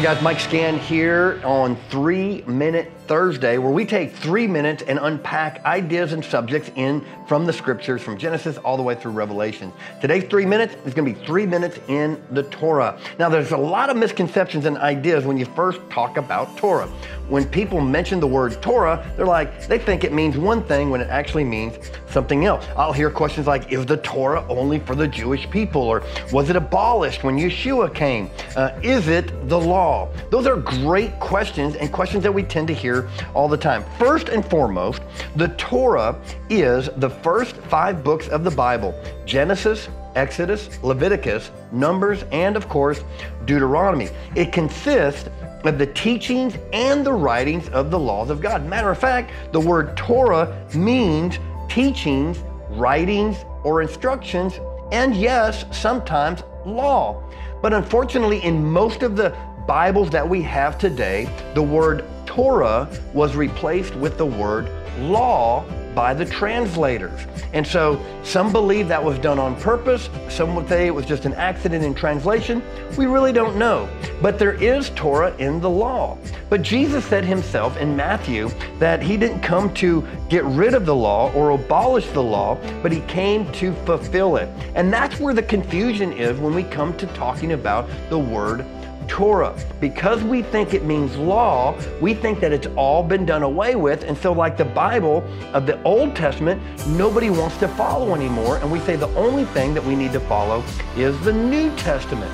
Hey guys, Mike Skahan here on Three Minute Thursday, where we take three minutes and unpack ideas and subjects in from the scriptures, from Genesis all the way through Revelation. Today's three minutes is going to be three minutes in the Torah. Now, there's a lot of misconceptions and ideas when you first talk about Torah. When people mention the word Torah, they're like, they think it means one thing when it actually means something else. I'll hear questions like, is the Torah only for the Jewish people? Or was it abolished when Yeshua came? Uh, is it the law? Those are great questions and questions that we tend to hear all the time. First and foremost, the Torah is the first five books of the Bible Genesis, Exodus, Leviticus, Numbers, and of course, Deuteronomy. It consists of the teachings and the writings of the laws of God. Matter of fact, the word Torah means teachings, writings, or instructions, and yes, sometimes law. But unfortunately, in most of the Bibles that we have today, the word Torah was replaced with the word law by the translators. And so some believe that was done on purpose. Some would say it was just an accident in translation. We really don't know. But there is Torah in the law. But Jesus said himself in Matthew that he didn't come to get rid of the law or abolish the law, but he came to fulfill it. And that's where the confusion is when we come to talking about the word Torah. Because we think it means law, we think that it's all been done away with. And so, like the Bible of the Old Testament, nobody wants to follow anymore. And we say the only thing that we need to follow is the New Testament.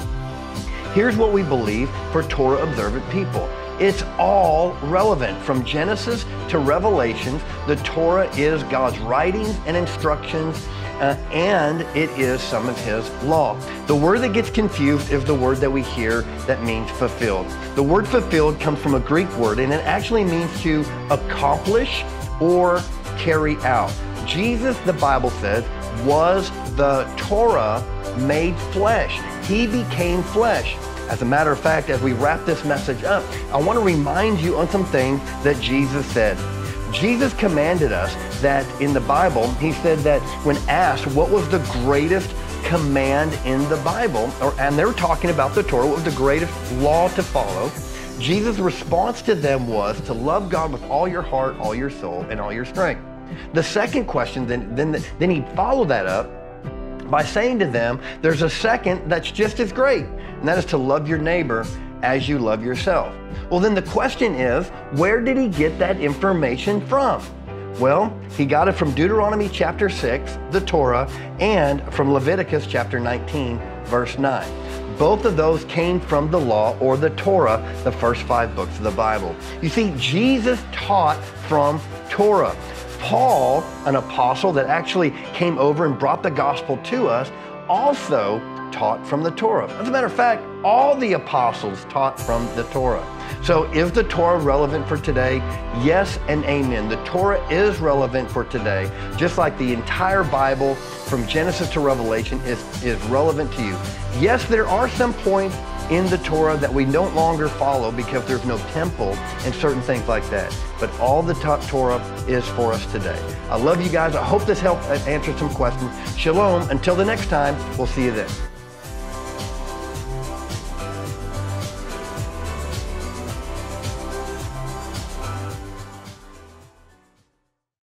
Here's what we believe for Torah observant people. It's all relevant. From Genesis to Revelations, the Torah is God's writings and instructions uh, and it is some of his law. The word that gets confused is the word that we hear that means fulfilled. The word fulfilled comes from a Greek word and it actually means to accomplish or carry out. Jesus, the Bible says, was the Torah made flesh. He became flesh. As a matter of fact, as we wrap this message up, I want to remind you on some things that Jesus said. Jesus commanded us that in the Bible, he said that when asked what was the greatest command in the Bible, or, and they're talking about the Torah, what was the greatest law to follow? Jesus' response to them was to love God with all your heart, all your soul, and all your strength. The second question, then, then, then he followed that up by saying to them, there's a second that's just as great, and that is to love your neighbor as you love yourself. Well, then the question is, where did he get that information from? Well, he got it from Deuteronomy chapter 6, the Torah, and from Leviticus chapter 19, verse 9. Both of those came from the law or the Torah, the first five books of the Bible. You see, Jesus taught from Torah. Paul, an apostle that actually came over and brought the gospel to us, also taught from the Torah. As a matter of fact, all the apostles taught from the Torah. So is the Torah relevant for today? Yes and amen. The Torah is relevant for today, just like the entire Bible from Genesis to Revelation is, is relevant to you. Yes, there are some points in the Torah that we no longer follow because there's no temple and certain things like that. But all the Torah is for us today. I love you guys. I hope this helped uh, answer some questions. Shalom. Until the next time, we'll see you then.